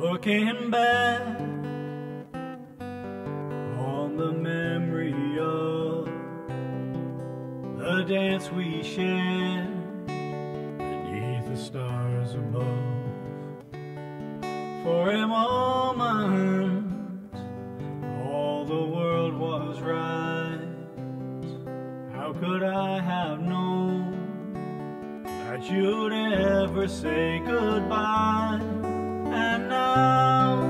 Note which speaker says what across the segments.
Speaker 1: Looking back on the memory of the dance we shared beneath the stars above. For a moment, all the world was right. How could I have known that you'd ever say goodbye? Now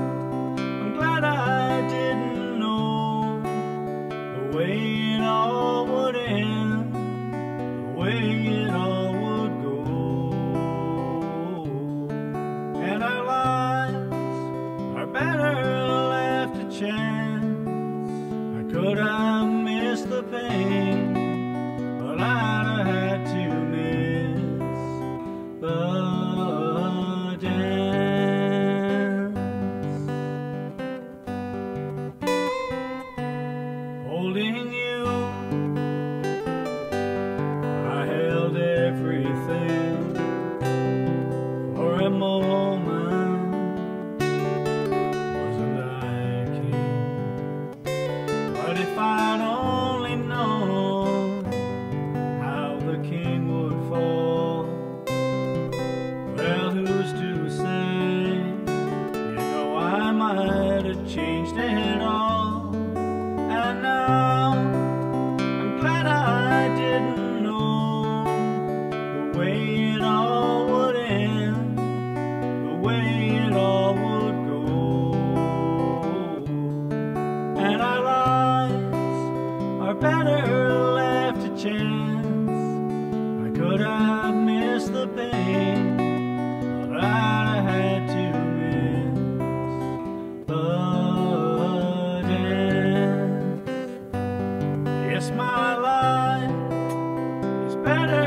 Speaker 1: I'm glad I didn't know the way it all would end, the way it all would go. And our lives are better left to chance. I could have missed the pain, I'd only known how the king would fall, well, who's to say? You know, I might have changed it all. Are better left to chance. I could have missed the pain, but I'd have had to miss the dance. Yes, my life is better